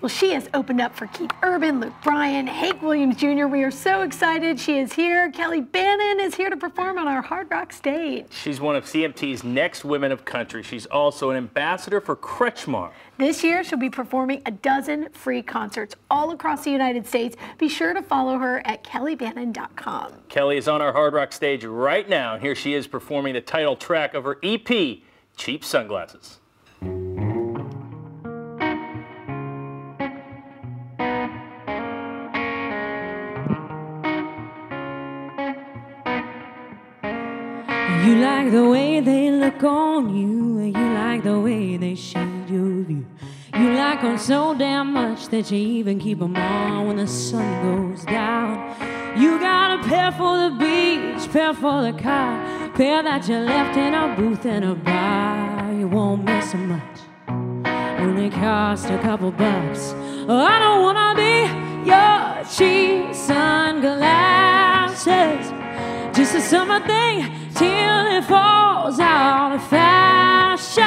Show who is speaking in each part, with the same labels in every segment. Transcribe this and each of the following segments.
Speaker 1: Well, she has opened up for Keith Urban, Luke Bryan, Hank Williams Jr. We are so excited she is here. Kelleigh Bannen is here to perform on our Hard Rock stage.
Speaker 2: She's one of CMT's next women of country. She's also an ambassador for Kretschmar.
Speaker 1: This year, she'll be performing a dozen free concerts all across the United States. Be sure to follow her at kelleighbannen.com.
Speaker 2: Kelleigh is on our Hard Rock stage right now, and here she is performing the title track of her EP, Cheap Sunglasses.
Speaker 3: You like the way they look on you, and you like the way they shade your view. You like them so damn much that you even keep them on when the sun goes down. You got a pair for the beach, pair for the car, pair that you left in a booth in a bar. You won't miss much, only cost a couple bucks. Oh, I don't wanna be your cheap a summer thing till it falls out of fashion.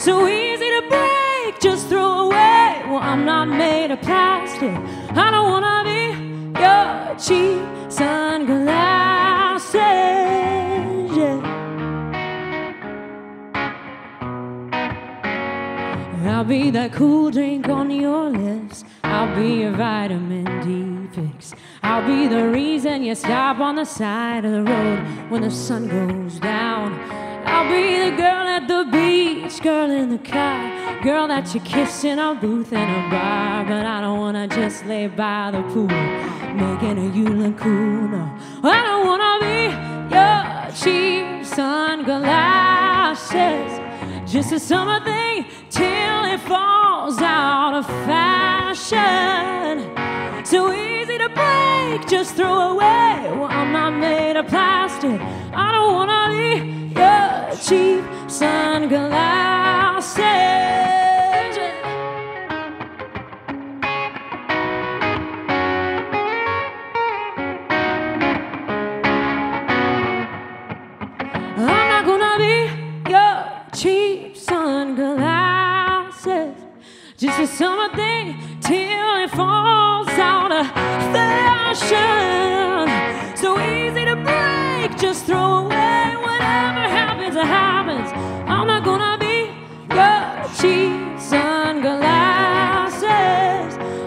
Speaker 3: So easy to break, just throw away. Well, I'm not made of plastic. I don't wanna be your cheap sunglasses. Yeah. I'll be that cool drink on your lips. I'll be your vitamin fix. I'll be the reason you stop on the side of the road when the sun goes down. I'll be the girl at the beach, girl in the car, girl that you kiss in a booth in a bar. But I don't wanna just lay by the pool, making you look cool. No, I don't wanna be your cheap sunglasses. Just a summer thing till it falls out of fashion. So break, just throw away. Well, I'm not made of plastic. I don't wanna be your cheap sunglasses. I'm not gonna be your cheap sunglasses. Just a summer thing till it falls passion. So easy to break, just throw away whatever happens, it happens. I'm not gonna be your cheese and glasses.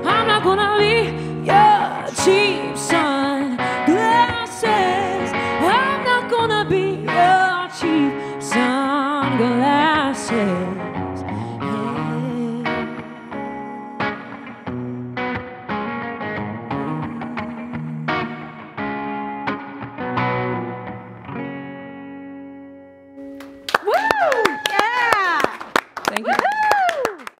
Speaker 3: I'm not gonna be your cheap sunglasses. I'm not gonna be your cheap sunglasses.